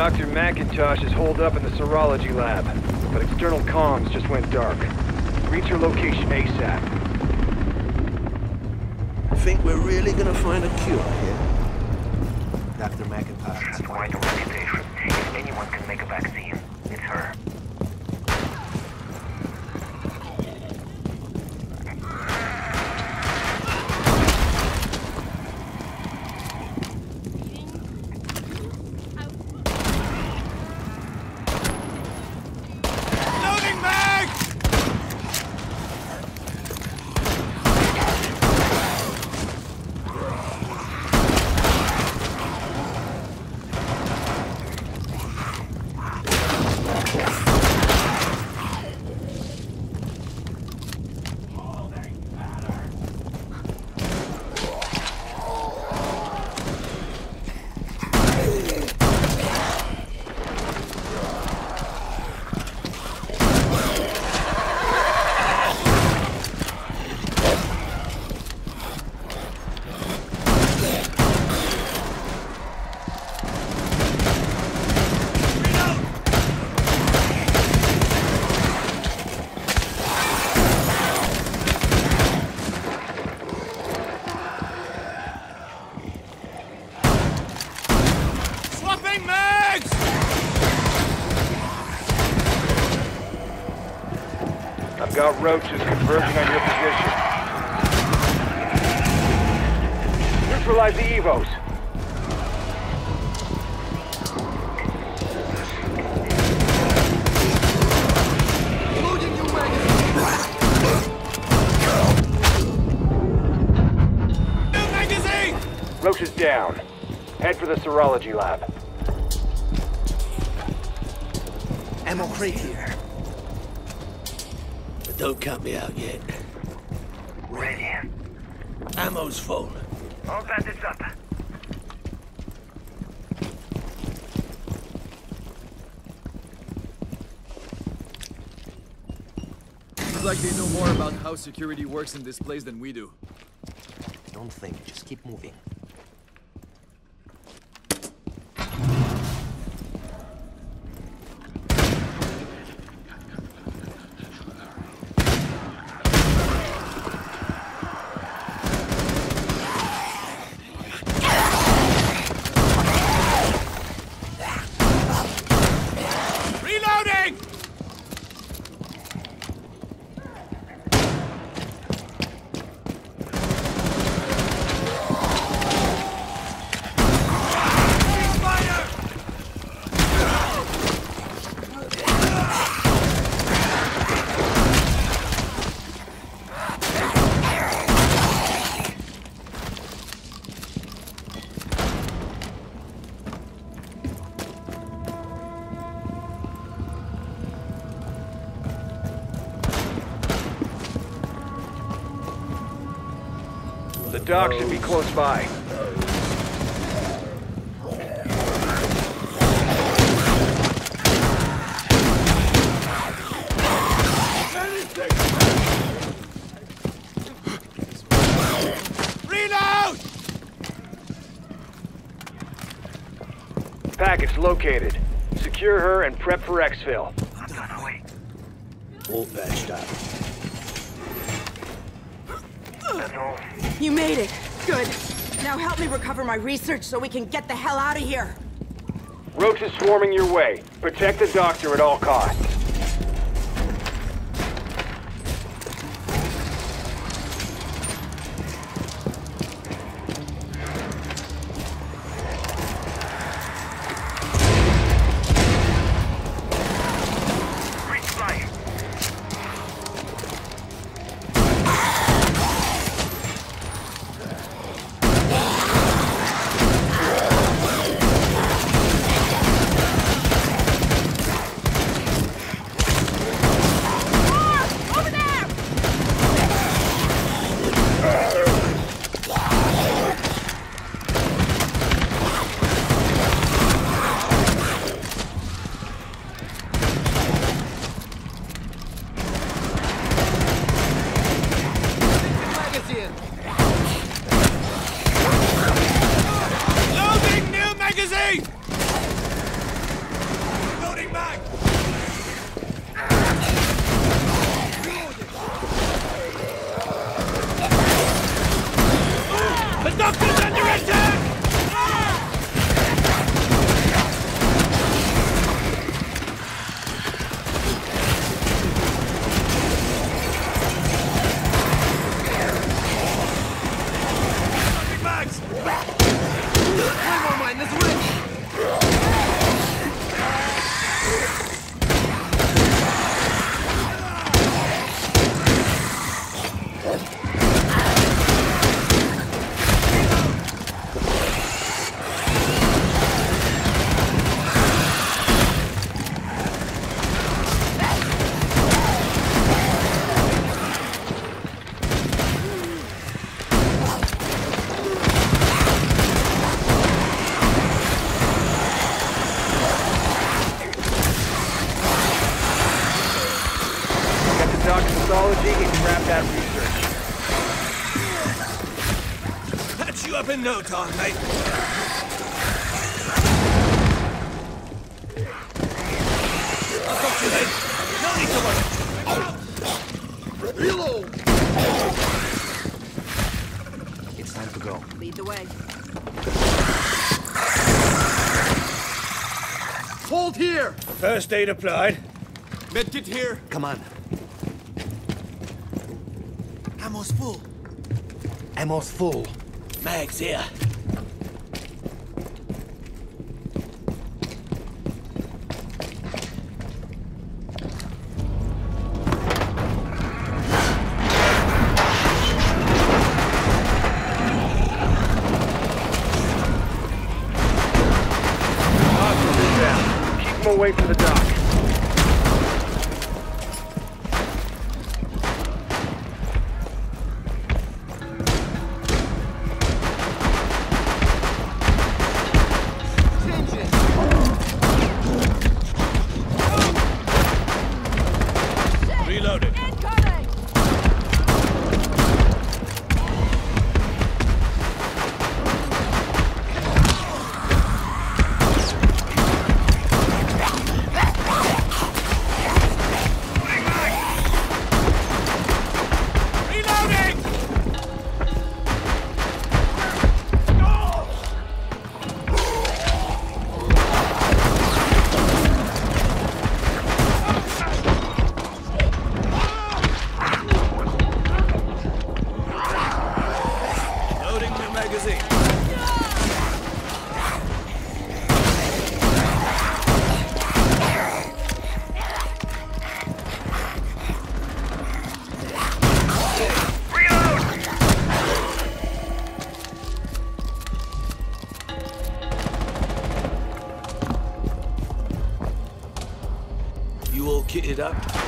Dr. McIntosh is holed up in the serology lab, but external comms just went dark. Reach her location ASAP. I think we're really gonna find a cure here? Dr. McIntosh. Has quite a reputation. If anyone can make a vaccine, it's her. Head for the serology lab. Ammo crate here. But don't count me out yet. Ready. Ammo's full. All bandits up. Seems like they know more about how security works in this place than we do. Don't think, just keep moving. The doc should be close by. Reload! Package located. Secure her and prep for exfil. I'm on my way. All patched up. You made it. Good. Now help me recover my research so we can get the hell out of here. Roach is swarming your way. Protect the doctor at all costs. Up in no time, mate. I'll talk to you later. No need to worry. Reload! It's time to go. Lead the way. Hold here! First aid applied. Medkit here. Come on. Ammo's full. Ammo's full. Mags here. Away from the dock. Kitted up?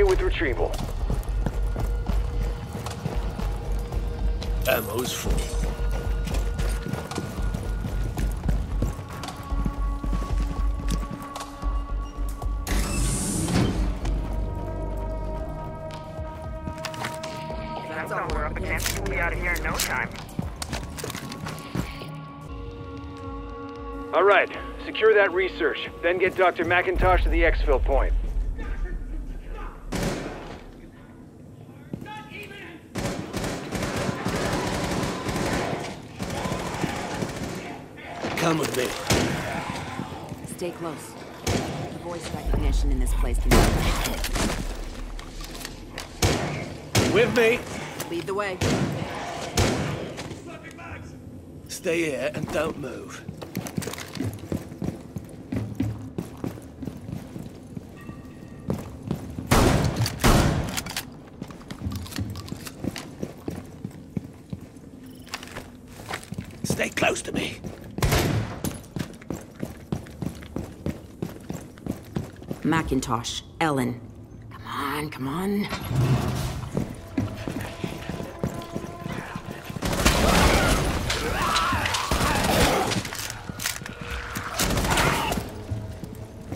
Continue with retrieval. Ammo's full. That's all we're up against. We'll be out of here in no time. All right, secure that research. Then get Dr. McIntosh to the exfil point. close. The voice recognition in this place can be... With me! Lead the way. Stay here and don't move. Stay close to me. Macintosh, Ellen. Come on, come on.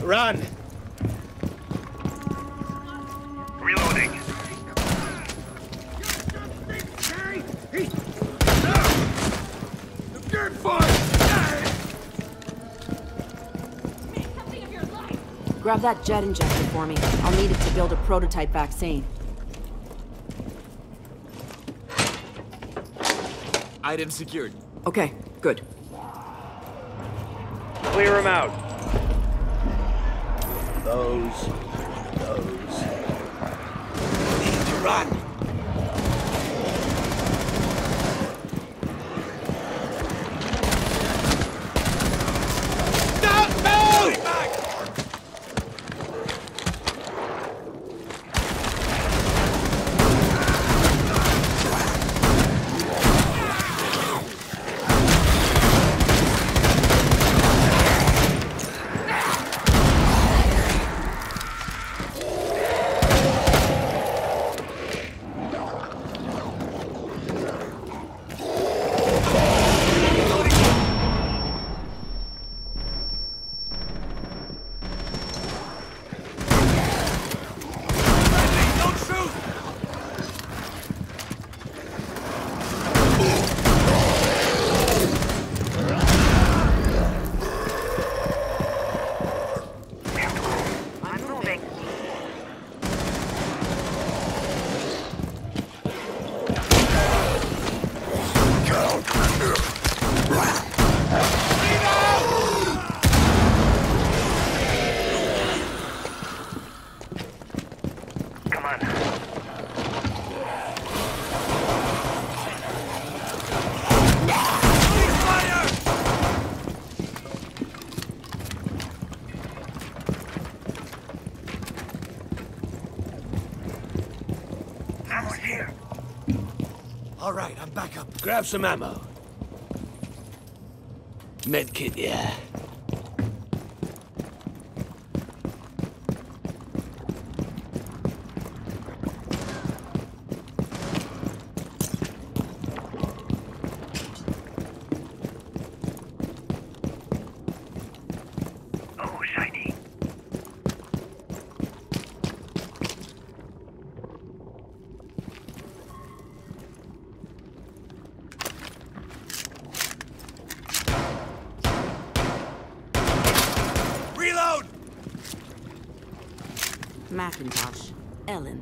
Run! That jet injector for me. I'll need it to build a prototype vaccine. Item secured. Okay, good. Clear them out. Those. Those. Need to run. Don't move! Don't shoot! I'm moving. Come on. Fire! Ammo's here. All right, I'm back up. Grab some ammo. Medkit, yeah. Macintosh, Ellen.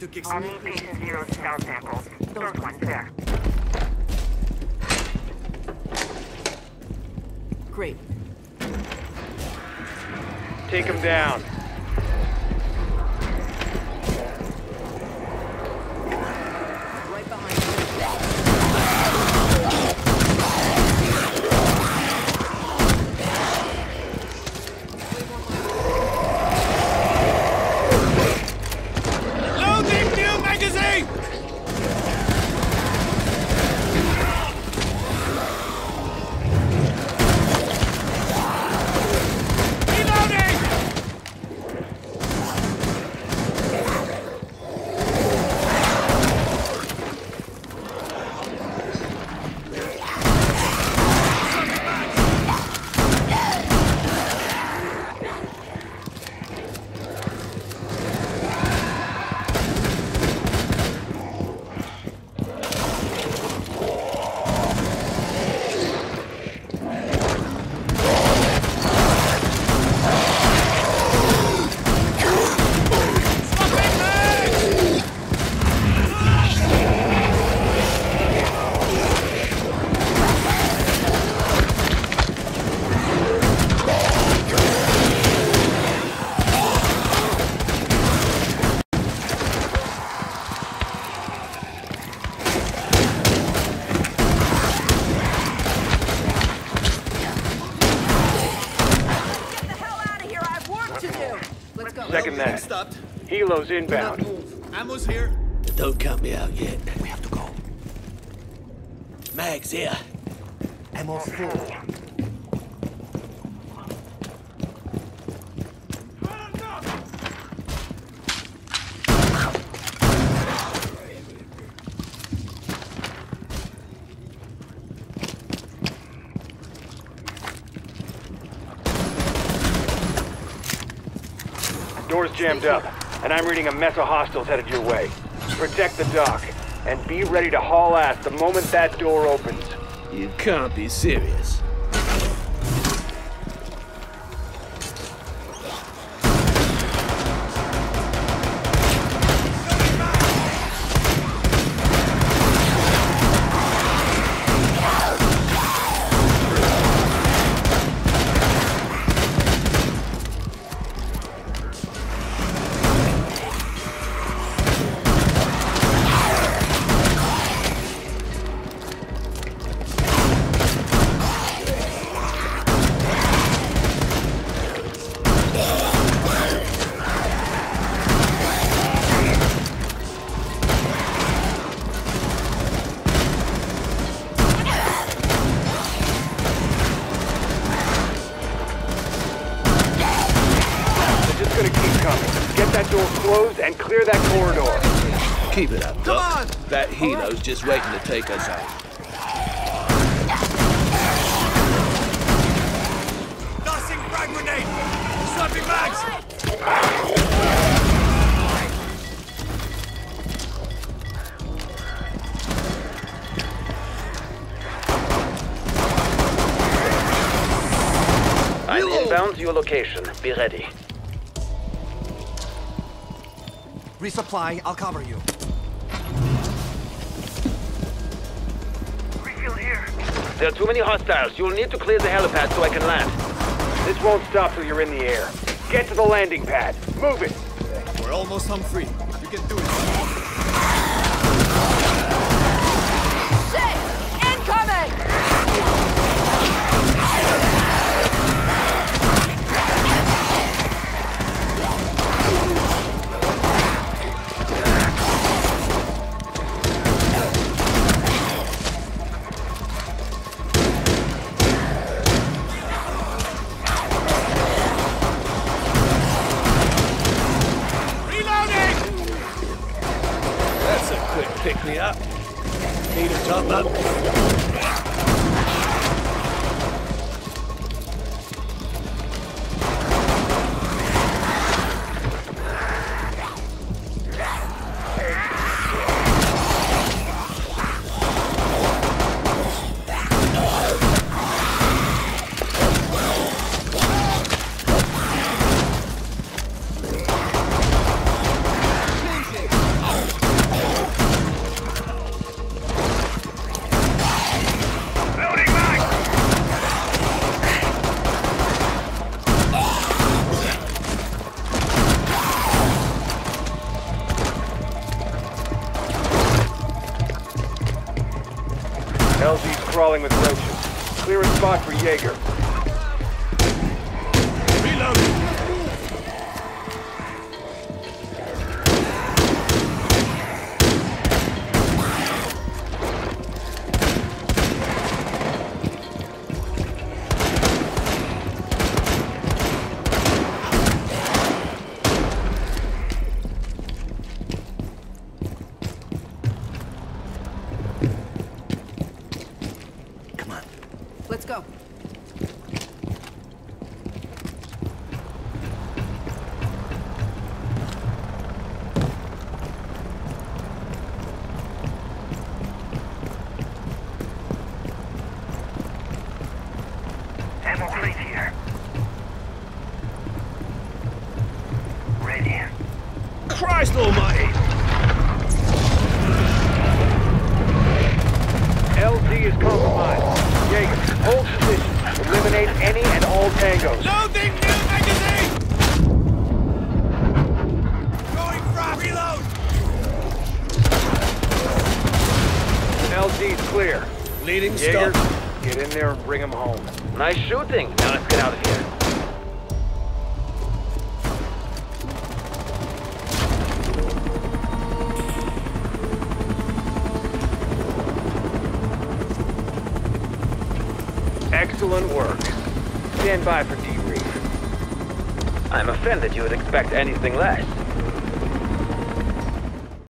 To kick I'll some... need patient zero cell samples. Those ones there. Great. Take him down. Stopped. Helo's inbound. Ammo's here. Don't count me out yet. We have to go. Mag's here. Ammo's full. Door's jammed up, and I'm reading a mess of hostiles headed your way. Protect the doc, and be ready to haul ass the moment that door opens. You can't be serious. On! That helo's just waiting to take us out. Tossing frag grenade! Swapping mags! I'm inbound to your location. Be ready. Resupply, I'll cover you. There are too many hostiles. You'll need to clear the helipad so I can land. This won't stop till you're in the air. Get to the landing pad. Move it. We're almost home free. You can do it. Is compromised. Jaeger, hold position. Eliminate any and all tangos. Loading new magazine! Going frag! Reload! LZ's clear. Leading Jaeger, get in there and bring him home. Nice shooting. Now let's get out of here. Excellent work. Stand by for debrief. I'm offended you would expect anything less.